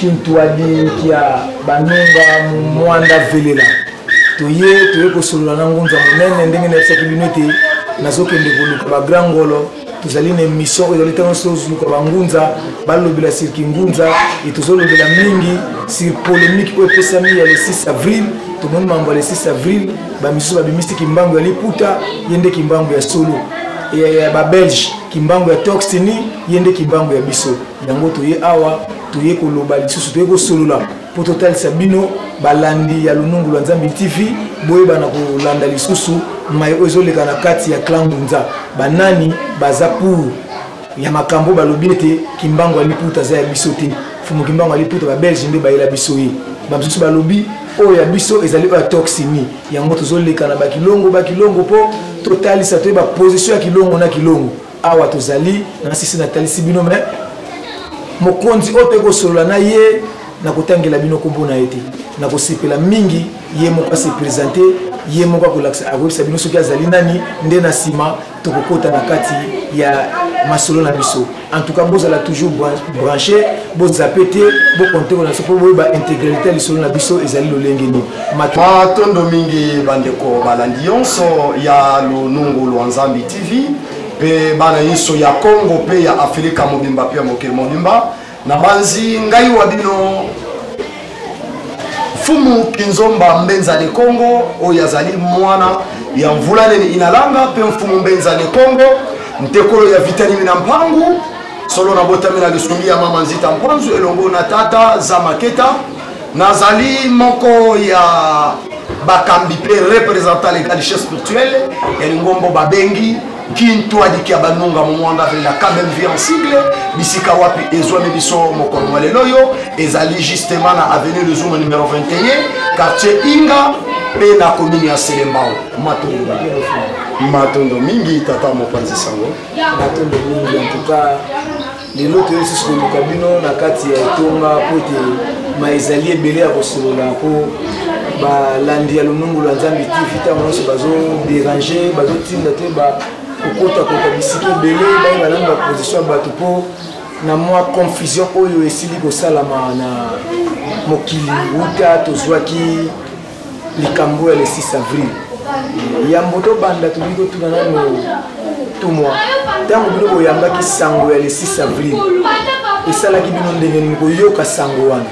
kintuadi nkia banunga mwanda velela toye toye kosolola na ngunza monene ndenge nayebisaki bino ete nazokende koluka bagrand ngolo tozali na émission oyo ezali ntango nyonso tozoluka bangunza balobela sur kingunza e tozolobela mingi sur polémique oyo epesami ya le 6 avril tomoni mambo ya le 6 avril bamisusu babimisi kimbangu ya liputa ye nde kimbangu ya solo ya babelge kimbangu ya toxini ye nde kimbangu ya biso yango toye awa toye koloba lisusu toye kosolola mpo totalisa bino balandi ya lunungu lwa nzambe tv boyebana kolanda lisusu mai oyo ezoleka na kati ya clan ngunza banani baza pour ya makambo balobi ete kimbangu aliputa aza ya biso te fumu kimbangu aliputa babelge nde bayela biso ye bamosusu balobi oyo ya biso ezali oyo ya toxini yango tozoleka na bakilongo bakilongo mpo totalisa toyeba position ya kilongo na kilongo awa tozali nasisi natalisi bino me mokonzi oyo toyei kosolola na ye nakotangela bino nkombo na ye te nakosepela mingi ye moko asepresente ye moko akolakisa akoyebisa bino soki azali nani nde na nsima tokokota na kati ya masolo na biso en tout cas bozala toujours branché bozape te bokonte kona biso mpo boyeba intégralité ya lisolo na biso ezali lolenge nini matondo mingi bandeko balandi yonso ya lonungu lwa nzambe TV mpe bana inso ya Congo mpe ya Afilika mobimba mpe ya mokili mobimba na banzi ngai wa bino Fumu Kinzomba Mbenza de Congo oyo azali mwana ya mvula nene inalanga mpe mfumu Mbenza de Congo ntekolo ya vitanimi na mpangu solo nabotami na lisungi ya mama nzita mpanzu elongo na tata zamaketa nazali moko ya bakambi mpe representant legal chef spirituel ya lingombo babengi kintuadiki ya banunga momwanga vele na kabemvi en sigle bisika wapi ezwami biso mokolo mwa lelo oyo ezali justement na avenue luzuma numero 21 quartier inga mpe na komini ya selembao matondo matondo mingi tata mopanzi sango matondo mingi en tout cas lelo toye lisusu koluka bino na kati ya etonga mpo ete ma ezali ebele ya kosolola mpo balandi ya lonongo lwa nzambe tv ntango nyonso bazoderange bazotinda te bakokotakota bisika ebele bayeba nani baposition ya bato mpo na mwa confusion oyo esili kosalama na mokili uta tozwaki likambo ya le 6 avril yambo tobanda tolingi totuna nano tumwa ntango bino boyambaki sango ya le 6 avril esalaki bino ndenge nini koyoka sango wana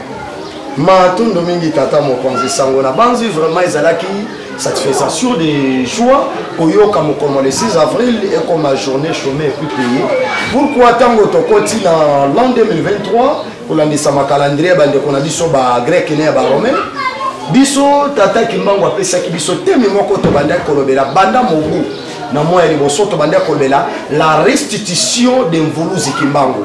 matondo mingi tata mokonzi sango na banzi vraiment ezalaki satisfaisant sur des choix koyoka mokolo le 6 avril ekoma journée chôme epuis paye pourquoi ntango tokoti na l'an 2023 kolandisama kalandrie ya bandeko na biso bagreke ne ya barome biso tata kimbangu apesaki biso teme moko tobandaki kolobela banda mobu na mwa ya liboso tobandaki kolobela la restitution de mvuluzi kimbangu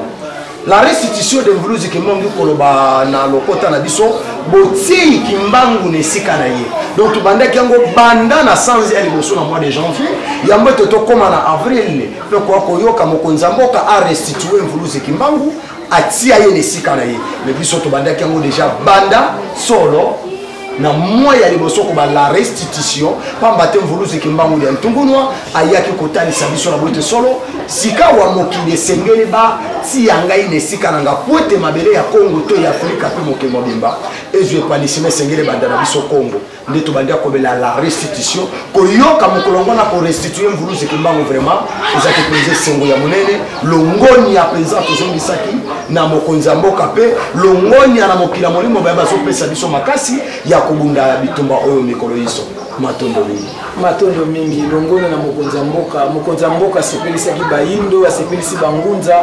la restitution de mvuluzi kimbangu koloba na lokota na biso botiei kimbangu na esika na ye donc tobandaki yango banda na sanzi ya liboso na mois de janvier yango ete tokóma na avril tokoya koyoka mokonzi ya mboka arestitue mvuluzi kimbangu atia ye na esika na ye me biso tobandaki yango deja banda solo na mwa ya liboso koba la restitution mpamba te mvuluzi kimbangu lya ntungunwa ayaki kotalisa biso na boyete solo sikawa mokili esengeli batiya ngai na esika na nga po ete mabele ya kongo to ya afrika mpe mokili mobimba ezwa epanisima esengeli ebanda na biso kongo nde tobandi akobela la restitution koyoka mokolo yango na korestitue mvuluzi kimbangu vraiment ezalaki mpenza esengo ya monene longonia mpenza tozongisaki na mokonzi ya mboka mpe longonia na mokili ya molimo baye bazopesa biso makasi ya kobunda ya bitumba oyo mikolo iso matondo mingi matondo mingi longonia na mokonzi ya mboka mokonzi ya mboka asepelisaki bayindo asepelisi bangunza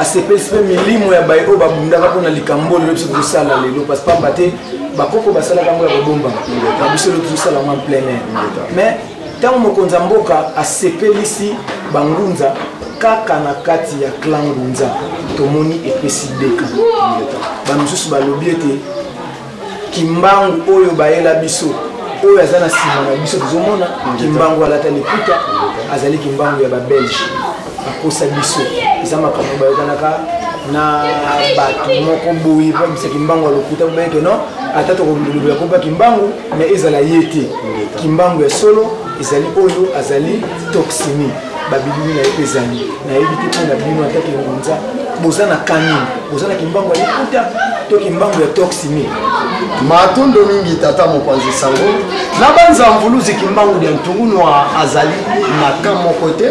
asepelisi mpe milimo ya baye oyo babundaka mpo na likambo oyo lelo biso tozosala lelo parce pamba te bakoko basalaka yango ya kobombana na biso lelo tozosala yango en plein air mais ntango mokonzi ya mboka asepelisi bangunza kaka na kati ya clan ngunza tomoni epesi deka bamisusu balobi ete kimbangu oyo bayela biso oyo aza na nsima na biso tozomona kimbangu alata liputa azali kimbangu ya babelge bakosa biso eza makambo bayokanaka na bato moko boye mpo bisa kimbangu ya lokuta boyeke no ata tokolobela kompa kimbangu me ezala ye te kimbangu ya solo ezali oyo azali toxini babilimi na ye mpe ezali nayebi te mpo na bino ata kingunza boza na kanini boza na kimbangu ya lokuta to kimbangu ya toxini matondo mingi tata mopanzi sango na banzamvuluzi kimbangu lya ntungunu azali na kan moko te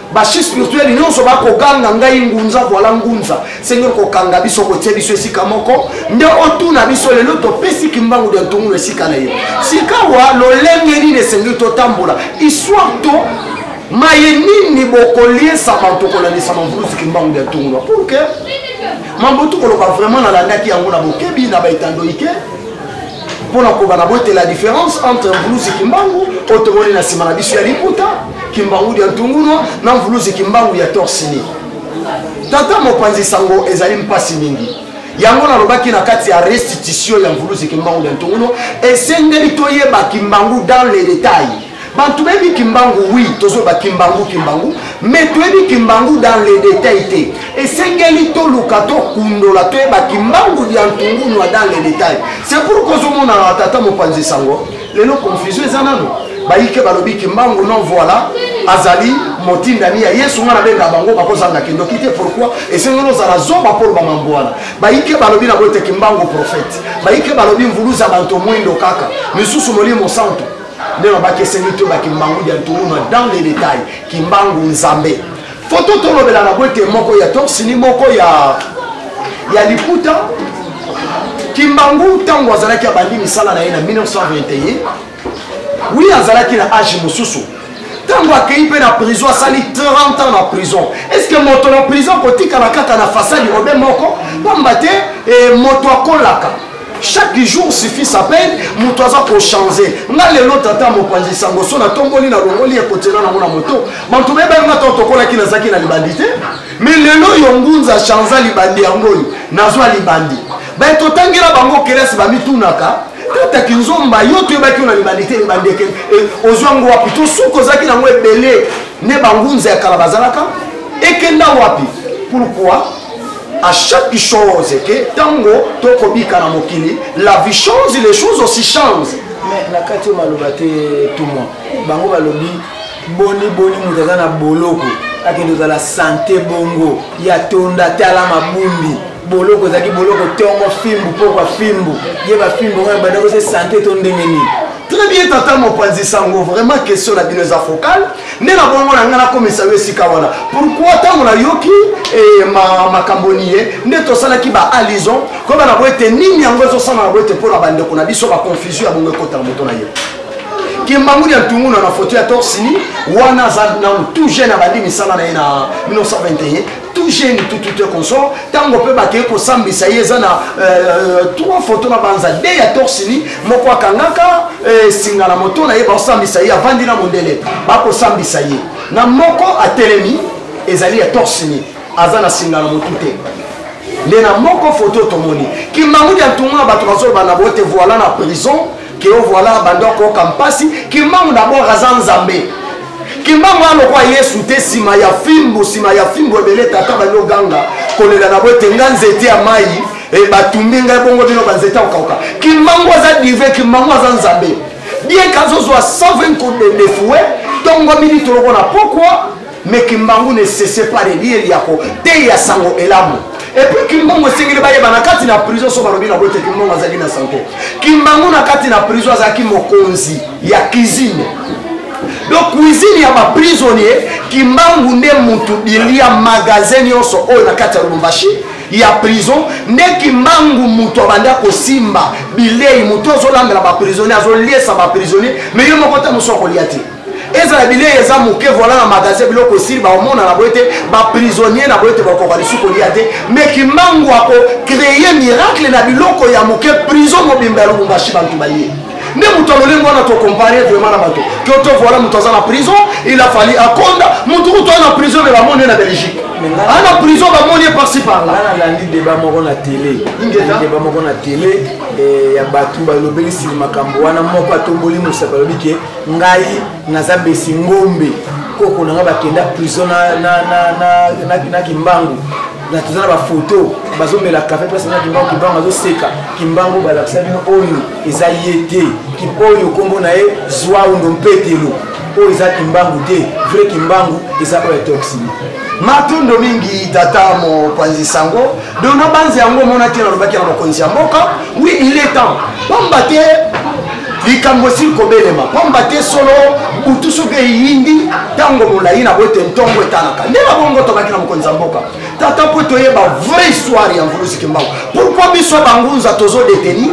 bashi spirituel nyonso bakoganga ngai ngunza voila ngunza senge kokanga biso kotie biso esika moko nde otuna biso lelo topesi kimbangu dia ntungulu esika na ye sikawa lolenge nini esengeli totambola histoire to maye nini bokoliesama tokolandisama mvuluzi kimbangu dia ntungulu pour que mambo tukoloba vraiment nalandaki yango na bokebi na baetandoike mpo na kobana botela différence entre mvuluzi kimbangu oyo tomoni na nsima na biso ya liputa kimbangu dia ntungunwa na mvuluzi kimbangu ya torsini tata mopanzi sango ezali mpasi mingi yango nalobaki na kati ya restitution ya mvuluzi kimbangu dia ntungunwa esengeli toyeba kimbangu dans le détail bantu bayebi kimbangu oui tozoloba kimbangu kimbangu mais toyebi kimbangu dans le détail te esengeli toluka tokundola toyeba kimbangu dia ntungunua dans le détail c'est pour kozomonana tata mopanzi sango lelo confusion eza nano bayike balobi kimbangu non voilà azali motindami ya yesu ngai nabenga bango bakozanga kindoki te pourkui esengeli ozala zoba mpo loba mambo wana bayike balobi na boye te kimbangu profete bayike balobi mvuluza banto mwindo kaka misusu molimo santu ndenge bakeseni to bakimbangu dia ntungunwa dans le détail kimbangu nzambe foto tolobela na bwete moko ya torsini moko ya ya liputa kimbangu ntango azalaki abandi misala na ye na 1921 wi azalaki na age mosusu ntango akei mpe na prison asali 30 ans na prison estce moto na prison kotikala kaka na fasadi obe moko mpamba te eh, moto akolaka chaque jour suffit sa peine moto aza kochange nga lelo tata mopanzi sango so natomboli na longoli ekotela nango na moto bantu bebali nga to tokolaki nazalaki na libandi te mais lelo yo ngunza chanza libandi yango oyo nazwa libandi baye totangela bango kelasi bamitunaka tata kinzomba yo toyebaki yo na libandi te libandi eke eh, ozwa yango wapi to suki ozalaki nango ebele nde bangunza ya kala bazalaka ekenda wapi pourquoi à chaque chose que tango tokobika na mokili la vie change les choses aussi change mais na kati oyo maloba te tumwa bango balobi boni boni moto aza na boloko akende ozala sante bongo ya tonda te ala mabundi boloko ezalaki boloko tongo fimbu pokwa fimbu ye bafimbu ngo ebanda kose sante to ndenge nini très bien tata mopanzi sango vraiment question na bino eza focale nde na bongo na ngai nakomisa yo esika wana pourkui ntango nayoki eh, makambo niye nde tosalaki baalison koyeba na boye te nini yango ezosala na boye te mpo na bandeko na biso baconfusion ya bongo ekota na moto na ye kimbanguli ya ntunguna na foto ya torsini wana aza nanu tout jeune abandi misala na ye na 1921 tout jeune tout tout tout consort tango pe bakei kosambisa ye eza na euh, trois photo na banza de ya torsini moko akangaka euh, singa na moto na ye bakosambisa ye avandi na mondele bakosambisa ye na moko atelemi ezali ya torsini aza na singa na motu te nde na moko foto tomoni kimbangu dia ntunga bato bazoloba na boye te voila na prison keo voila abanda okoyoka mpasi kimbangu dabord aza nzambe kimbangu alokwa yesu te nsima ya fimbu nsima ya fimbu ebele tata bandi oganga kolela na boye te nga nzete ya mai e batumbi ngai bongo bino banzete akokauka kimbangu aza dive kimbangu aza nzambe bien kazozwa 120 kodedefoue tongo midi toloko na pokwa mais kimbangu ne cesse pas de lire ya koteya sango elamu epuis kimbongo esengeli bayeba na kati na prison so balobi na bote kimbongo azalaki na sango kimbangu na kati na prison azalaki mokonzi ya cuisine donc cuisine ya baprisonnier kimbangu nde motu bilia magasin nyonso oyo na kati ya lubumbashi ya prison nde kimbangu moto abandi akosimba bilei moto ozolambela baprisonnier azoliesa baprisonnier me yo moko ta mosu akolia te ezala bilei eza moke vola na magasin biloko esili baomonana boye te baprisonnier na boye te bakoka lisusu kolia te mais kimbangu akocreye miracle na biloko ya moke prison mobimba ya lubumbashi bantu baye nde moto ya lolenge wana tokompare vraiment na bato kyoto voila moto aza na prison il a fali akonda moto kutu aza na prison me bamoni ye na belgique aza na prison bamoni ye parci parla nalandi deba moko na tele deba moko na tele eh, ya bato balobeli sili makambo wana moko atomboli mosaka alobi ke ngai naza mbesi ngombe koko na ngai bakenda prison na, na, na, na, na, na kimbangu na toza na bafoto bazomela kafe place na kimbangu kimbangu azoseka kimbangu balakisa bino oyo eza ye te oyo nkombo na ye zwaundo mpetelo oyo eza kimbangu te vrai kimbangu eza oyo ya toxini matundo mingi tata mopanzi sango dona banzi yango omona te nalobaki na mokonzi ya mboka wi il est temps pamba te likambo esili kobelema pamba te solo butu soki eyindi ntango molai na boye te ntongo etalaka nde na bongo tobaki na mokonzi ya mboka tata mpo toyeba vrai histoire ya mvuluzi kimbangu pourkui biso bangunza tozo deteni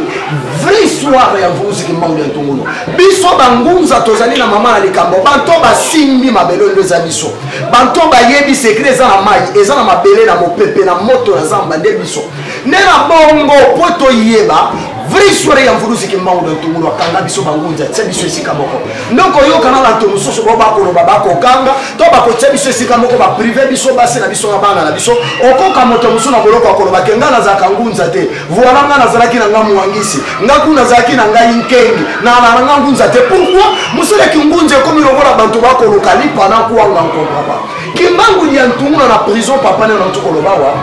vrai histoire ya mvuluzi kimbangu ya ntunguno biso bangunza tozali na mama na likambo banto basimbi mabele oyo eza biso banto bayebi sekre eza na mai eza na mabele na mopepe na moto na zamba nde biso nde na bongo mpo toyeba vrai histoire ya mvuluzi kimbangu na ntungulu akanga biso bangunza tia biso esika moko ndoko oyokana bato mosusu bao bakoloba bakokanga to bakotia biso esika moko baprive biso basi na biso na bana na biso okoka moto mosusu na boloko akoloba ke ngai nazalaka ngunza te Voilà nga nazalaki na nga mwangisi nga ku nazalaki na ngai nkengi nalala na nga ngunza te pourkui mosala kingunza ekomi lokola bato bakoluka lipa na kwanga nkongraba kimbangu lia ntunguna na prison papa nde nauti koloba wa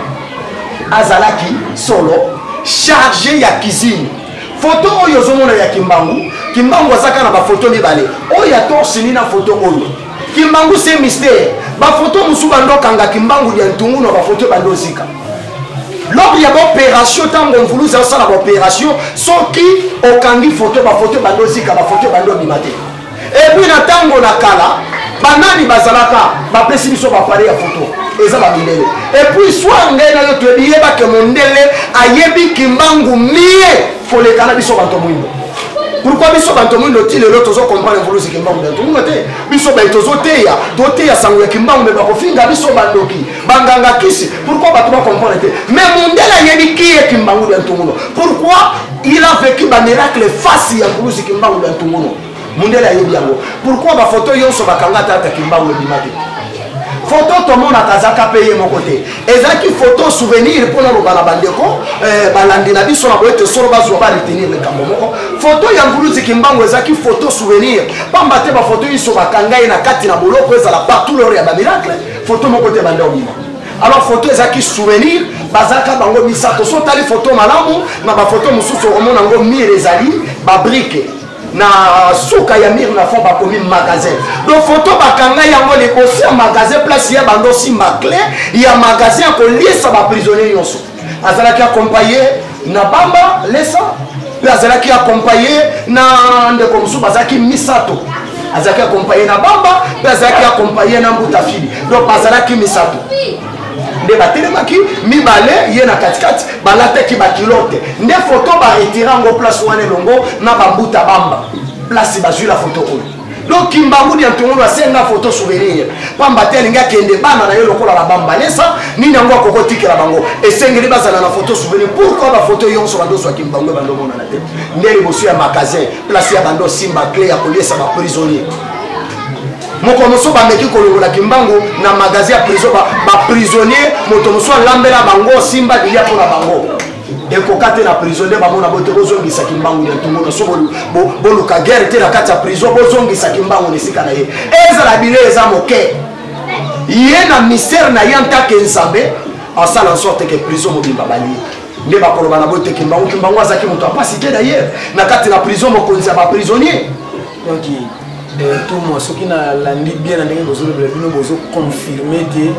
azalaki solo charge ya cuisine foto oyo ozomona ya kimbangu kimbangu azaka na bafoto mibale oyo ya torsini na foto oyo Kimbangu c'est mystère. Ba photo musu bando kanga Kimbangu dia ntungu na ba photo bando zika. Lors ya ba opération tango mvulu za sala ba opération soki okangi photo ba photo bando zika ba photo bando bimate. Et puis na tango na kala banani bazalaka bapesi biso ba appareil ya photo eza ba mindele. Et puis soir ngai na yo toyebi yeba ke mondele ayebi Kimbangu mie. koleka na biso bato moindo pourkui biso bato moindo ti lelo tozo comprendre mvuluzi kimbangu na tolinga te biso bai tozoteya toteya sango ya kimbangu me bakofinga biso bandoki banganga kisi pourkui bato bacomprendre te me mondele ayebi kiye kimbangu ya ntunguno pourkui il a vécu bamiracle face ya mvuluzi kimbangu ya ntunguno mundele ayebi yango pourkui bafoto yonso bakanga ata ata kimbangu ebima te foto tomonaka azaka mpe ye moko te ezalaki foto souvenir mpo naloba na bandeko eh, balandi na biso na boye te solo bazwa baletenir likambo moko foto ya nguluzi kimbangu ezalaki foto souvenir mpamba te bafoto nyonso bakanga ye na kati na boloko ezala partout lor ya bamiracle foto moko te banda obima alors foto ezalaki souvenir bazalaka bango misato so otali foto malamu na bafoto mosusu omona yango mire ezali babrike na suka ya mire na fond bakomi magasin do foto bakanga yango liboso ya magasin place ya bando osimba cle ya magasin ya koliesa baprisonnier nyonso azalaki akompaye na bamba lesa mpe azalaki akompaye na ndeko mosusu bazalaki misato azalaki akompaye na bamba mpe azalaki akompaye na mbutafili donc bazalaki misato nde batelemaki mibale ye na katikati balataki bakilote nde foto baretire yango place wana elongo na bambuta bamba place bazwi la foto oyo donc kimbangu diantongolo asenga foto souvenir pamba te alingi akende bana na ye lokola na bambalesa nini yango akoki otikela bango esengeli bazala na foto souvenir pourkui bafoto yonso bandoso ya kimbangu ebando omonana te nde liboso ya magasin place ya bando simba cle ya koliesa baprisonnier mokolo mosusu bameki kolongola kimbangu na magazi ya prison baprisonnier moto mosusu alambela bango simba bilia mpo na bango ekoka te na prison nde bamona bote bozongisa kimbangu na ntungo na so boluka guerre te na kati ya prison bozongisa kimbangu na esika na ye ezala bile eza moke ye na misere na ye antake nzambe asala nsorte ke prison mobimba balie nde bakoloba na bote kimbangu kimbangu azalaki moto ya mpasi te na ye na kati na prison mokonzi ya baprisonnier donc tomo soki nalandi bien na ndenge bozolobela bino bozoconfirme te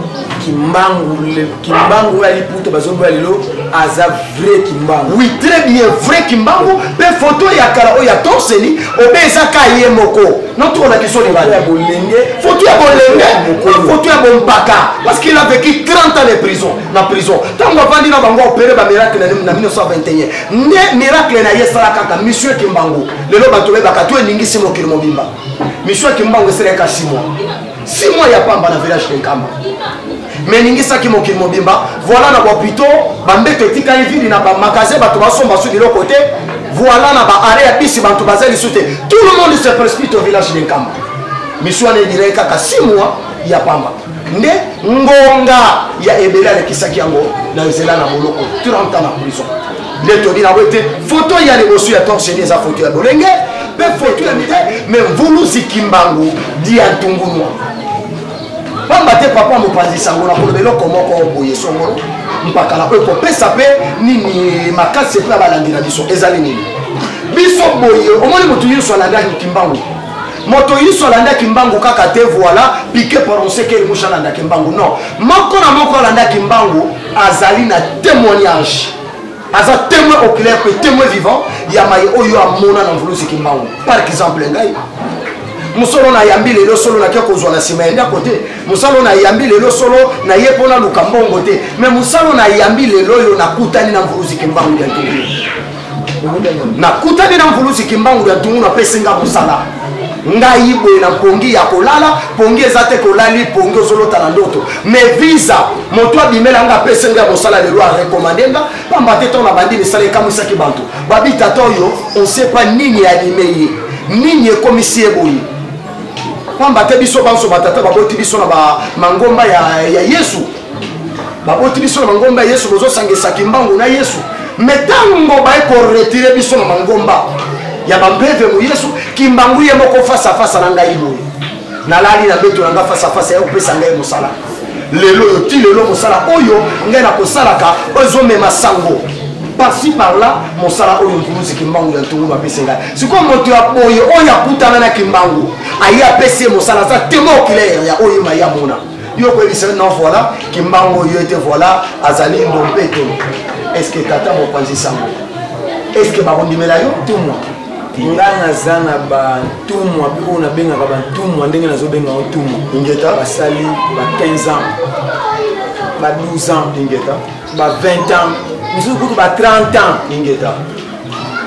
kimbangu kimbangu ya liputa bazoloba lelo aza vrai kimbangu oui très bien vrai kimbangu mpe foto ya kala oyo ya torseni obe eza ka ye moko notokola kiso libaya bolenge foto ya bolenge foto ya bompaka parce qu'il a vécu 30 ans de prison na prison ntango avandi na bango opere bamiracle na 1921 nde miracle na ye esala kaka monsieur kimbangu lelo bato bayebaka to eningisi mokili mobimba misu ya kimbangu esalaka simwa simwa ya pamba na village de nkamba me eningisaki mokili mobimba voila na bapito bambeto etikali vili na bamagasin bato basomba su biloko te voila na baare ya bisi bato baza lisu te tout le monde se prespite au village de nkamba misu wana edilaki kaka simwa ya pamba nde ngonga ya ebele alekisaki yango na nzela na boloko 30 na prison nde tobi na boye te foto ya liboso ya torcheni eza foto ya bolenge mpe foto ya mite me mvulu zikimbangu diantungunwa pamba te papa mopanzi sango na koloba eloko moko boye songolo mpakala oyo kopesa mpe nini makasi mpe na balandi na biso ezali nini biso boye omoni moto nyonso alandaki kimbangu moto nyonso alandaki mbangu kaka te voila pike pronse ke emusha alandaki mbangu non moko na moko alandaki mbangu azali na témoignage aza témoin oculaire mpe témoin vivant ya maye oyo amona na mvuluzi kimbangu par exemple ngai mosolo nayambi lelo solo nake kozwa na nsima ya ndako te mosalo nayambi lelo solo naye mpo naluka mbongo te me mosalo nayambi lelo oyo nakutani na mvuluzi kimbangu ya ntobi nakutani na mvuluzi kimbangu ya tungu napesi nga mosala ngai boye na mpongi ya kolala mpongi eza te kolali mpongi ozolota na ndoto mais visa moto abimela nga apesi nga ya mosala lelo arekomande nga pamba te ntango na bandi misala ekamwisaki bato babitata oyo osepa nini alime ye nini ekomisi ye boye pamba te biso banso batata baboti biso na mangomba ya, ya yesu baboti biso na mangomba ya yesu bozosangisa kimbangu na yesu me ntango baye koretire biso na mangomba ya bambeve mu yesu kimbangu ye moko fasafasa na ngai boye nalali na mbeto na ngai fasafasa ya kopesa ngai mosala lelo oyo ti lelo mosala oyo ngai nakosalaka oyo ezomema sango parci parla mosala oyo nkuluzi kimbangu ya ntungu bapesi ngai sikoyo moto ya boye oyo akutana na kimbangu aye apesi ye mosala aza temo oculaire ya oyo mayamona yo koyebisa ye non voilà kimbango yo ete voilà azali ndompeto est ce que tata mopanzi sango est ce que bakondimela yo tumwa nga naza na bantumwa oyo nabengaka bantumwa ndenge nazobenga yango tumwa basali ba 15 ans ba 12 ans ba 20 ans misusu kutu ba 30 ans ingeta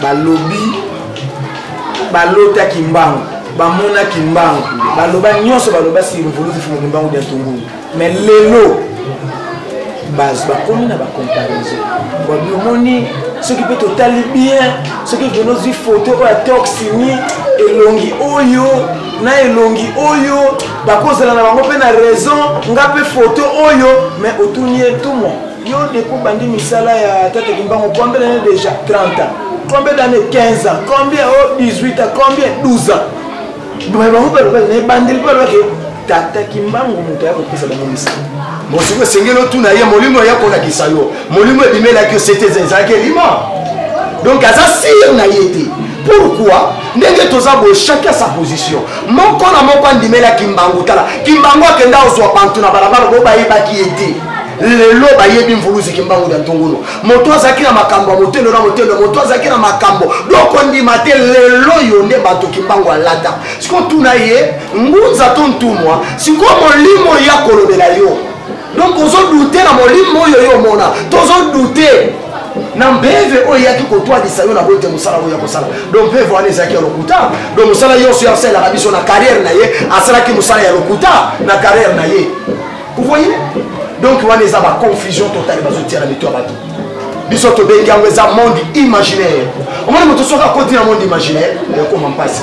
balobi balotaki mbangu bamonaki mbangu baloba nyonso baloba simvuluzi fumoni mbangu dia ntungulu mais lelo base bakomi na bacomparaison wabi omoni soki mpe totali bien soki vraimen ozwi foto oyo atoxini elongi oyo na elongi oyo bakozala na bango mpe na raison nga mpe foto oyo me otuni ye tumo yo ndeko obandi misala ya tata kimbango combien d'année déjà 30 ans combien d'année 15 ans combien o 18 ans combien 12 ans me bango mpe alobaki na ebandeli mpe alobaki tata kimbango moto aya kopesa bango misala mosiko esengeli otuna ye molimo eya kolakisa yo molimo ebimelaki yo sete ezalaki elima donc aza sire na ye te pourkua ndenge toza boye chacun sa position moko na moko andimela kimbangu tala kimbangu akenda ozwa bantu na balabala bo bayebaki ye te lelo bayebi mvuluzi kimbangu ya ntunguno moto azalaki na makambo ya motendo na motendo moto azalaki na makambo dokondima te lelo yo nde bato kimbangu alata sikoyo tuna ye ngunza to ntumwa sikoyo molimo ya kolobela yo donc ozodute na molimo oyo yo omona tozodute na mbeve oyo eyaki kotwalisa yo na boye te mosala oyo ya kosala donc mbeve wana ezalaki ya lokuta donc mosala nyonso yo asalelaka biso na carrière na ye asalaki mosala ya lokuta na carrière na ye ovoye donc wana eza baconfusion totale bazotia na mito ya bato biso tobengi yango eza monde imaginaire omoni moto soki akoti na monde imaginaire ekoma mpasi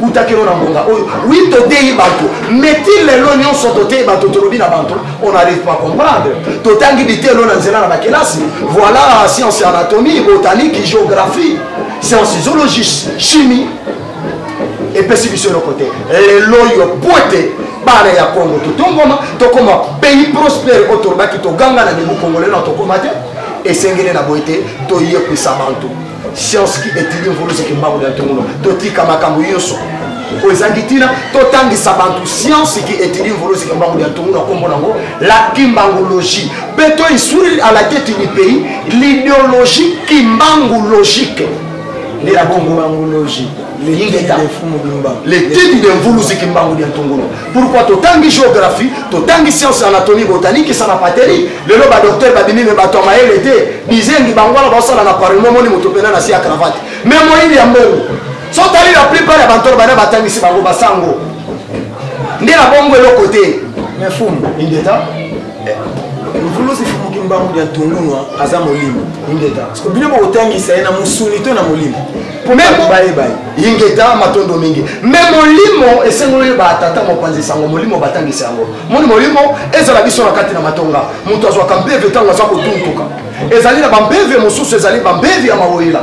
uta kino na ngonga oyo wi toteyi bato meti lelo nyonso toteyi bato tolobi na bato on arrive pas comprendre totangi bitelo na nzela na bakelasi voilà science anatomie botanique géographie science zoologie chimie epesi biso eloko te lelo oyo po ete bana ya kongo totongoma tokoma pays prospère oyo tolobaki toganga na mibu kongolelo na tokoma te esengeli na boye te toyekwisa bantu science ki etudie mvuluzi kimbangu ya ntongono totika makambo nyonso oyo ezangi ntina totangisa bato science ki etudie mvuluzi kimbangu ya ntongono ya nkombo nango la kimbangologie mpe toisuri à la tete du pays l'idéologie kimbangologique nde na bongo les teddy de mvuluzi kimbangu ya ntongono Pourquoi totangi géographie, totangi science anatomie botanique ça n'a pas tenu. Le loba docteur babimi mais bato mayele te. Bizengi bango wana basala na parole mo moni moto pena na si ya cravate. Mais moyi ya mbongo. So tali la plupart ya bantor bana batangi si bango basango. Nde na bongo eloko te. Mais fumu ingeta. Mvuluzi eh, fumu kimbangu ya tungunwa aza molimo. Ingeta. Parce que bino botangisa ye na musuni to na molimo. ingeta matondo mingi me molimo esengo oyo batata mopanzi sango molimo batangisi yango moni molimo ezala biso na kati na matonga moto azwaka mpeve ntango aza kotuntuka ezali na bampeve mosusu ezali bampeve ya mawoyela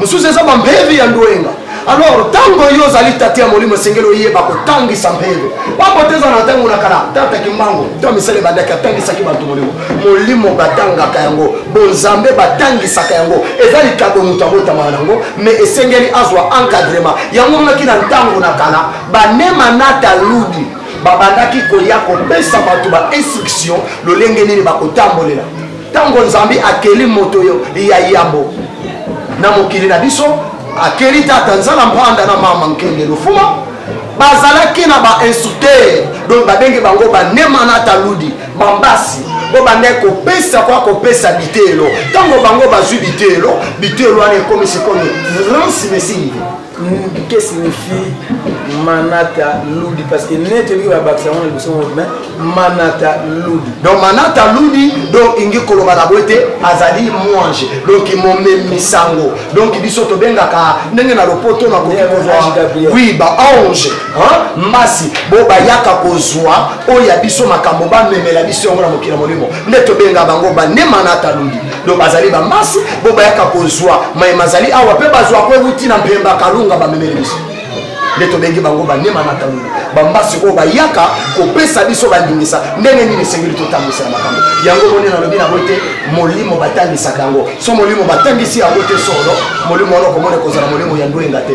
mosusu eza bampeve ya ndwenga alors ntango yo ozali tata ya molimo esengeli oyeba kotangisa mpeve bakoteza na ntango na kala tata kimbango to misala ebandaki atangisaki bato molimo molimo batangaka yango bonzambe batangisaka yango eza likambo moto abotamaka na yango me esengeli azwa encadrement yango monaki na ntango na kala banemanata ludi babandaki koya kopesa bato bainstruction lolenge nini bakotambolela ntango nzambe akeli moto yo ya yambo na mokili na biso akeli tata nzala mpanda na mama nkenge lofuma bazalaki na bainstructeur donc babenge bango banemanata ludi Bambasi, bo bandaki kopesa kwa kopesa bitelo. Tango bango bazui bitelo, bitelo wana ekomi sikoyo France mesili. Que signifie Manata Ludi Parce que net oui va bakisa on le son mais Manata Ludi. Donc Manata Ludi donc ingi koloba na boite azali mwange. Donc momemi misango. Donc biso tobengaka ndenge na lopoto na koki kozwa. Oui ba ange. masi bo bayaka kozwa oyo ya biso makambo bamemela biso yango na mokili ya molimo nde tobenga bango banema na kalungi do bazali bamasi bo bayaka kozwa mai mazali awa mpe bazwa ko euti na mpemba kalunga bamemeli biso nde tobengi bango banema na kalunga bambasi oyo bayaka kopesa biso bandingisa ndenge nini esengeli totambwisa ya makambo yango moni nalobi nango te molimo batangisaka yango so molimo batangisi yango te solo molimo wana okomona ekozala molimo ya ndwenga te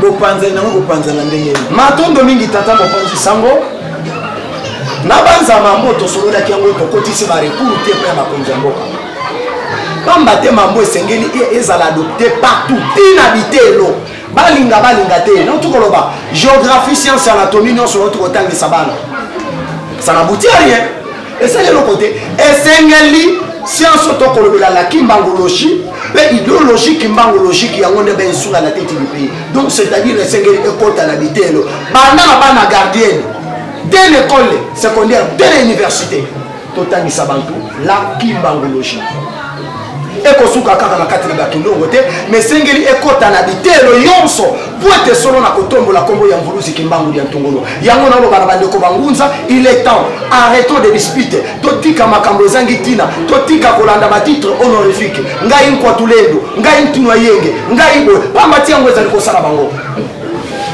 bopanzani nango kopanzana ndenge matondo mingi tata mokonzi sango na banzama yango tosololaki yango tokotisi barecour te mpe ya bakonzi ya mboka pamba te mambo esengeli e, ezala adopte partout tina bitelo balinga balinga te nauti koloba géographie science anatomie nyonso nauti kotangisa bana ça n'aboutit à rien esali eloko te esengeli sianso to kolobela la kimbangologie mpe ideologie kimbangologique yango nde baesunga na tete du pays donc c'est-à-dire esengeli ekota na bitelo banda na bana gardienne te na ekole secondaire te na université totangisa bantu la kimbangologie ekosuka kaka na kati na bato ndongo te ma esengeli ekota na biteyelo yonso mpo ete solo na kotombola nkombo ya mvuluzi kimbangu lya ntongolo yango naloba na bandeko bangunza il est temps arrêtons de dispute totika makambo ezangi ntina totika kolanda batitre honorifique ngai nkwatulendo ngai ntunu ayenge ngai boye pamba ti yango ezali kosala bango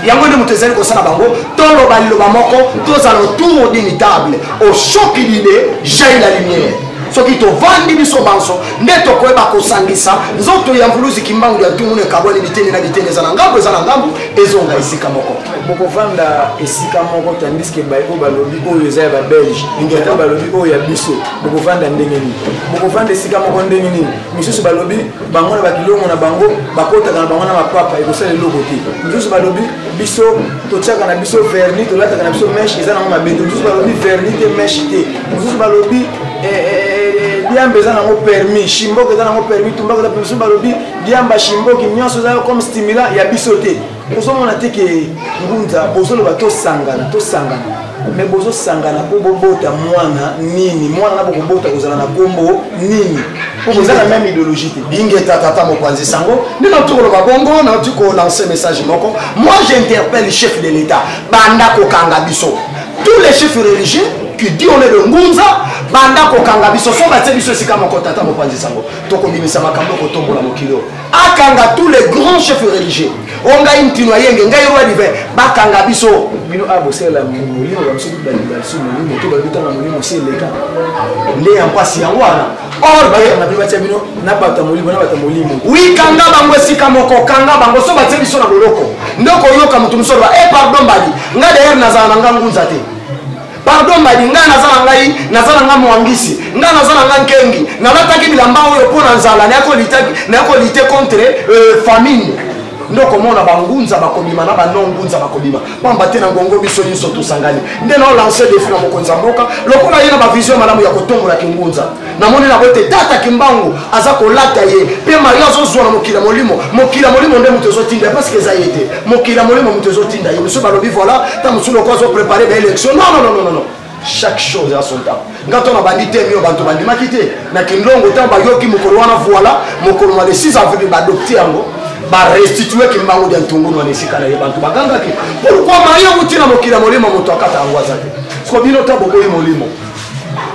yango nde moto ezali kosala bango toloba liloba moko tozala autour d'une table au choc d'idée jaille la lumière soki tovandi biso banso nde tokoyeba kosangisa nzoto ya mvuluzi kimbangu ya ntumu na ekabwani biteni na biteni eza na ngambo eza na ngambo ezonga esika moko bokovanda esika moko tandiske baye oyo balobi oyo eza ya babelge ingete oyo balobi oyo ya biso bokovanda ndenge nini bokovanda esika moko ndenge nini misusu balobi bango na bakilongo na bango bakotaka na bango na mapapa ekosala eloko te misusu balobi biso totyaka na biso verni tolataka na biso meshe eza nango mabe te misusu balobi verni te meshe te mosusu balobi diamba eza nango permis shimboki eza nango permis tumbaka eza mosusu balobi diamba shimboki nyonso eza comme stimulant ya biso te ozomona te ke ngunza bozoloba tosangana tosangana me bozosangana mpo bobota mwana nini mwana na bokobota kozala na nkombo nini mpo boza na meme idéologie te bingeta tata mopanzi sango nde nauti koloba bongo nauti kolanse message moko moi j'interpelle chef de l'état banda kokanga biso tous les chefs religieux qui dit on est le ngunza banda kokanga biso fo batie biso esika moko tata mopanzi sango tokondimisa makambo kotombola mokili oyo akanga tous les grands chefs religieux o ngai ntino ayenge ngai roi divin bakanga biso bino a bosalela molimo ya biso balinga biso molimo to babi ntanga molimo si eleka nde ya mpasi yango wana orkebatia bino na bato ya molimo na bato ya molimo wi kanga bango esika moko kanga bango so batie biso na boloko nde koyoka moto mosusu oloba e pardon mbadi nga dayere nazala na nga ngunza te pardon mbadi ngai naza na ngai naza na ngai mwangisi ngai naza na ngai nkengi nalataki bilamba oyo mpo na nzala nayakolite contre euh, famine nde okomona bangunza bakobima na bano ngunza bakobima pamba te na ngongo biso nyonso tosangani nde nao lance defi na mokonzi ya mboka lokola ye na bavision malamu ya kotombola kingunza namoni na bote tata kimbangu aza kolata ye mpe mario azozwa na mokili ya molimo mokili ya molimo nde moto ezotinda ye parceke eza ye te mokili ya molimo moto ezotinda ye mosusu balobi voila ta mosusu loko azoprepare baélection non non non non chaque chose a son temps nga to na bandi te miyo bantu bandimaki te na kindongo ntango bayoki mokolo wana voilà mokolo na le 6 avril badopte yango barestitue kimbangu dia ntungunu wana esika na ye bantu bagangaki pourkui maye okuti na mokili ya molimo moto akata yango aza te siko bino ta bokoyi molimo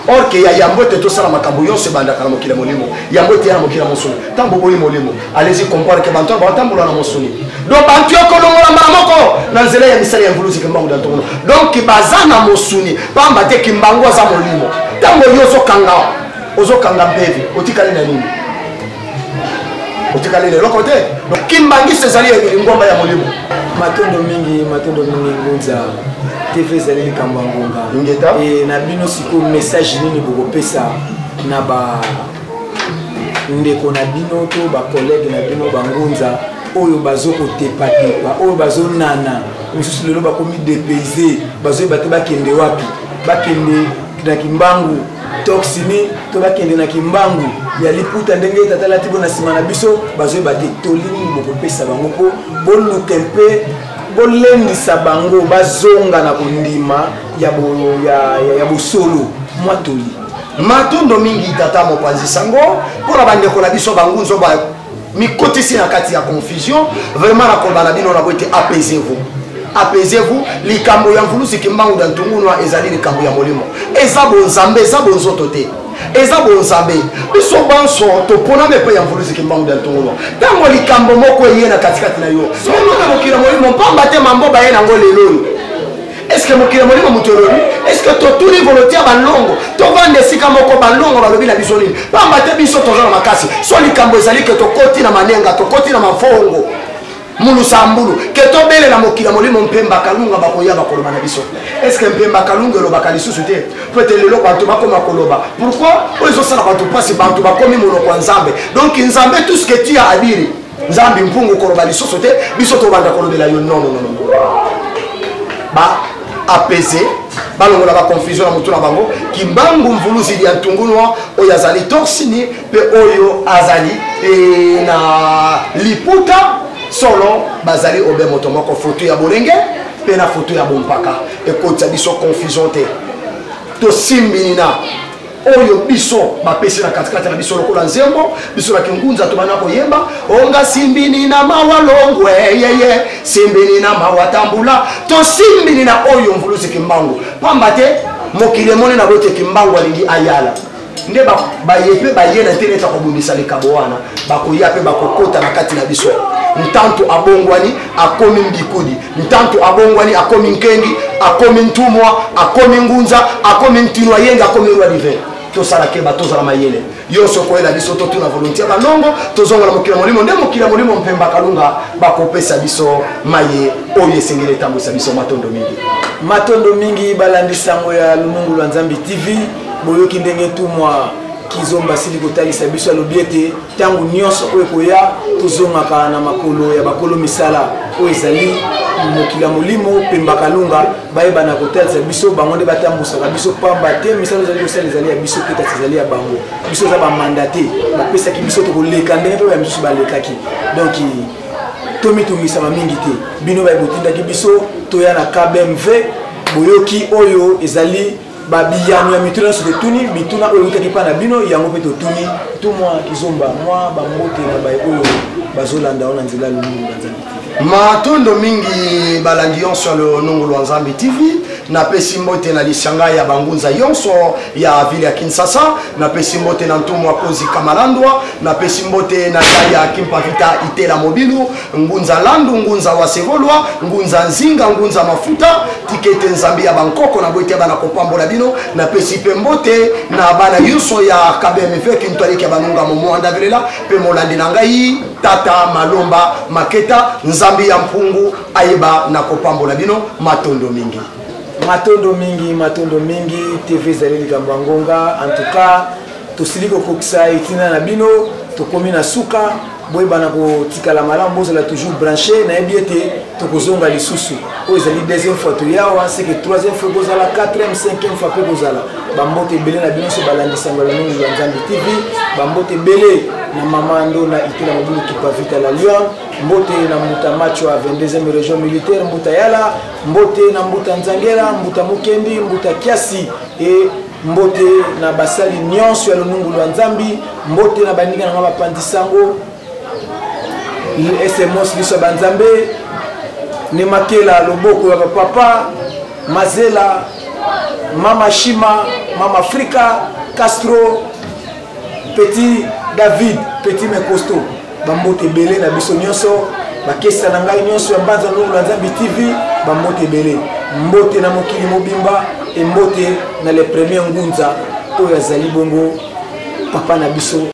orke ya yango ete tosala makambo nyonso ebandaka na mokili ya molimo yango ete ya na mokili ya mosolo ntango boboyi molimo allez-y comprendre que bantu ba tambola na mosuni donc bantu ya kolongola mbala moko na nzela ya misala ya mvuluzi kimbangu da ntongono donc baza na mosuni pamba te kimbangu aza molimo ntango yo ozokanga ozokanga mpevi otikali na nini otikali na eloko te donc kimbangisi ezali lingomba ya molimo matondo mingi matondo mingi ngunza tv ezali likambo ya ngonga eh, na bino sikoyo message nini bokopesa na ba ndeko na bino to bakolege na bino bangunza oyo bazokotepatepa oyo bazonana mosusu lelo bakomi depaise bazoyeba te bakende wapi bakende na kimbangu toxini to bakende na kimbangu ya liputa ndenge tata lati bo na nsima na biso bazoyeba te toli nini bokopesa bango mpo boluke mpe bolendisa bango bazonga na kondima ya, bo, ya, ya, ya bosolo mwa toli matondo mingi tata mopanzi sango mpo na bandeko na biso bangunzo ba mikotisi na kati ya confusion vraiment nakoloba na bino na boye te apaisez vous apaisez vous likambo ya mvulusi kimbangu da ntungunwa ezali likambo ya molimo eza bonzambe eza bonzoto te eza bonzambe biso banso toponami epai ya mvulusi kimbangu da ntungunwa ntango likambo moko eye na katikati na yo somoto mokili molimo mpamba te mambo baye nango lelo oyo est ce que mokili ya molimo moto elobi est ce que totuni volonté ya balongo tovanda esika moko balongo balobi na biso nini pamba te biso toza na makasi so likambo ezali ke tokoti na manenga tokoti na mafongo mulusa mbulu ke tobelela mokili ya molimo mpemba kalunga bakoya bakoloba na biso est ce que mpemba kalunga elobaka lisusu te po ete lelo bato bakoma koloba pourkui oyo ezosala bato mpasi bato bakomi monoko ya nzambe donk nzambe tout ce que tu a adiri nzambe mpungu koloba lisusu te biso tobanda kolobela yo nononono ba apese balongola baconfusion na motu na bango kimbangu mvuluzi ya ntungunwa oyo azali torsini mpe oyo azali e, na liputa solo bazali obe moto moko foto ya bolenge mpe na foto ya bompaka ekotisa biso confusion te tosimbini na oyo biso bapesi na katikati na biso lokola nzembo biso na kingunza tobanda koyemba onga simbini na mawa longwe yeye simbini na mawa tambula tosimbini na oyo mvulusi kimbangu pamba te mokili emoni na bote kimbangu alingi ayala nde baye mpe baye na internet akobundisa likabo wana bakoya mpe bakokota na kati na biso ntantu abongwani akomi mbikudi ntantu abongwani akomi nkengi akomi ntumwa akomi ngunza akomi ntino ayenge akomi roi divin tosala keba tozala mayele yonso koyela biso totuna volonti ya banongo tozongola mokili ya molimo nde mokili ya molimo mpe mbakalunga bakopesa biso maye oyo esengeli etambwisa biso matondo mingi matondo mingi balandi sango ya lunungu lwa nzambe tv boyoki ndenge ntumwa kizomba asili kotalisa biso alobi ete ntango nyonso oyo ekoya tozongaka na makolo ya bakolo misala oyo ezali mokili ya molimo mpe mbakalunga bayebana kotalisa biso bango nde batambusaka biso pamba te misala ezali kosala ezali ya biso te kasi ezali ya bango biso eza bamanda te bapesaki biso tokoleka ndenge mpe baya misusu balekaki donk tomitungisama mingi te bino baye botindaki biso toya na kbmv boyoki oyo ezali babiyano ya mituna nyonso totuni bituna oyo eutaki mpa na bino yango mpe totuni to mwa kizomba mwa bambote na baye oyo bazolanda yo na nzela ya lolungu na nzambe matondo mingi balandi yonso ya lonongo lwa nzambe tv napesi mbote na lisanga ya bangunza yonso ya ville ya kinshasa napesi mbote na ntumu akozi kamalandwa napesi mbote na ya kimpavita itela mobilu ngunza landu ngunza wasevolwa ngunza nzinga ngunza mafuta tikete nzambe ya bankoko na boyete bana kopambola bino napesi mpe mbote na bana nyonso ya kbmv kintoaliki ya banunga momoanda velela mpe molandi na ngai tata malomba maketa nzambe ya mpungu ayeba na kopambola bino matondo mingi matondo mingi matondo mingi tv ezali likambo ya ngonga en tout cas tosili kokokisa etina na bino tokomi na suka boyebana kotikala malamu bozala toujours branche nayebi ete tokozonga lisusu oyo ezali deuxième fois toyawa seke troisième fois ekozala quatrième cinquième fois mpe kozala bambote ebele na bino so balandisango ya nongi ya nzambe tv bambote ebele na mama ndo na itela mobulu kipavita la lion mbote na mbuta macho ya 22e région militaire mbuta yala mbote na mbuta nzangela mbuta mokendi mbuta kiasi e mbote na basali nyonso ya lonungu lwa nzambi mbote na baninga na ngai bapanzi sango sms liso ya banzambe nemakela loboko ya bapapa mazela mama shima mama afrika castro petit david petit mecosto bambote ebele na biso nyonso bakesisa na ngai nyonso ya mbanza nungu na nzambi tv bambote ebele mbote na mokili mobimba embote na le premier ngunza oyo azali bongo papa na biso